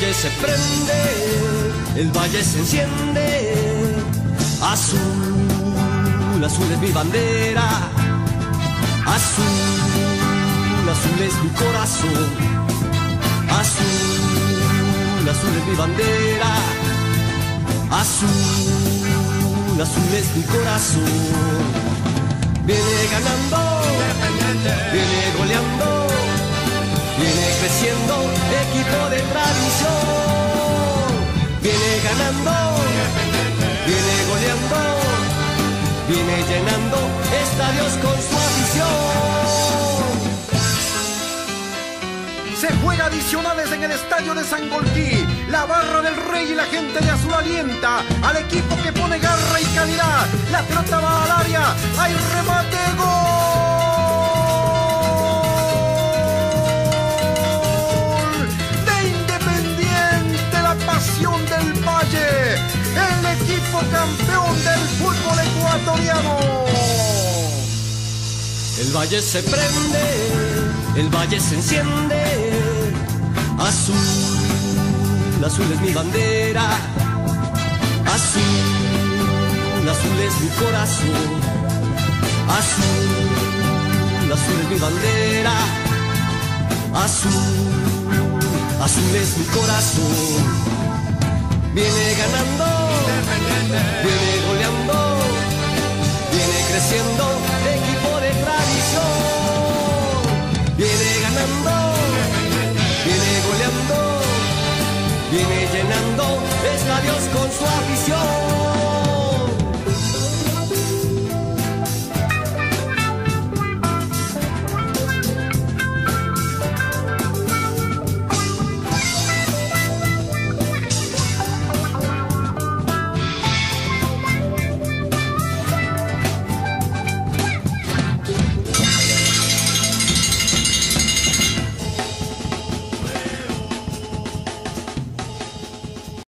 se prende, el valle se enciende. Azul, azul es mi bandera. Azul, azul es mi corazón. Azul, azul es mi bandera. Azul, azul es mi corazón. Viene ganando, viene goleando, viene creciendo, equipo de tradición. Llenando estadios con su afición. Se juega adicionales en el estadio de Sangolquí. La barra del rey y la gente de azul alienta al equipo que pone garra y calidad. La pelota va al área. Hay remate gol. De Independiente, la pasión del Valle. El equipo campeón del fútbol El valle se prende, el valle se enciende. Azul, azul es mi bandera. Azul, azul es mi corazón. Azul, azul es mi bandera. Azul, azul es mi corazón. Viene ganando, viene goleando, viene llenando estadios con su afición.